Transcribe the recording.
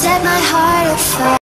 set my heart afire.